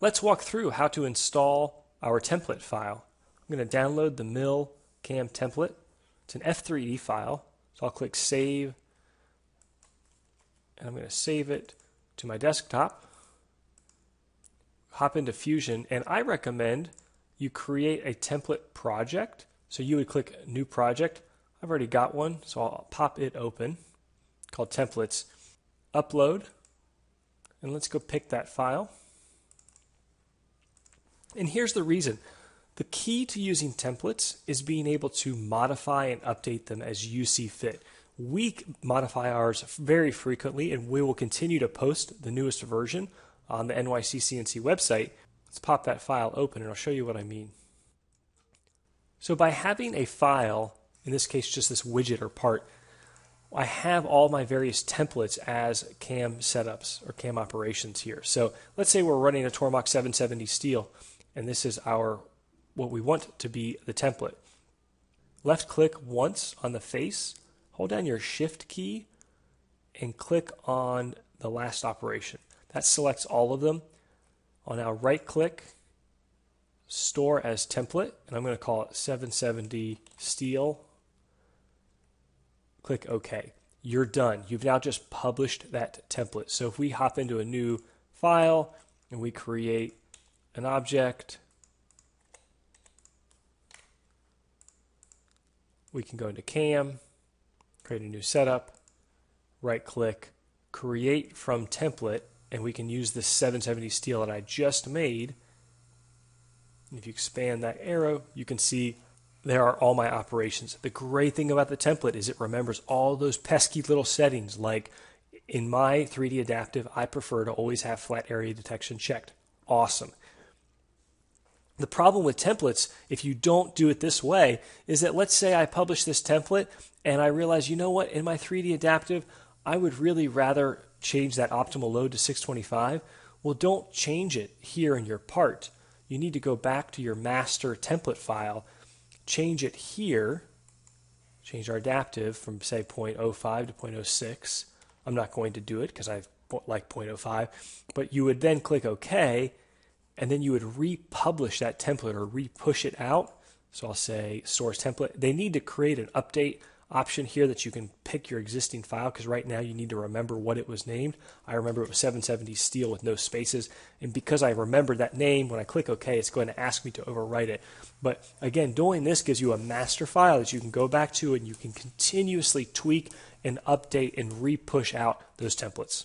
Let's walk through how to install our template file. I'm going to download the mill cam template. It's an F3D file. So I'll click save and I'm going to save it to my desktop. Hop into Fusion and I recommend you create a template project. So you would click new project. I've already got one, so I'll pop it open called templates. Upload and let's go pick that file. And here's the reason. The key to using templates is being able to modify and update them as you see fit. We modify ours very frequently, and we will continue to post the newest version on the NYCCNC website. Let's pop that file open, and I'll show you what I mean. So by having a file, in this case just this widget or part, I have all my various templates as CAM setups or CAM operations here. So let's say we're running a Tormach 770 steel and this is our what we want to be the template. Left click once on the face, hold down your shift key and click on the last operation. That selects all of them. I'll now right click, store as template, and I'm going to call it 770 steel. Click OK. You're done. You've now just published that template. So if we hop into a new file and we create an object. We can go into CAM, create a new setup, right click, create from template, and we can use the 770 steel that I just made. And if you expand that arrow, you can see there are all my operations. The great thing about the template is it remembers all those pesky little settings like in my 3D adaptive, I prefer to always have flat area detection checked. Awesome. The problem with templates, if you don't do it this way, is that let's say I publish this template and I realize, you know what, in my 3D adaptive, I would really rather change that optimal load to 625. Well, don't change it here in your part. You need to go back to your master template file, change it here, change our adaptive from say 0.05 to 0.06. I'm not going to do it because I like 0.05, but you would then click OK and then you would republish that template or repush it out. So I'll say source template. They need to create an update option here that you can pick your existing file because right now you need to remember what it was named. I remember it was 770 steel with no spaces. And because I remembered that name, when I click OK, it's going to ask me to overwrite it. But again, doing this gives you a master file that you can go back to and you can continuously tweak and update and repush out those templates.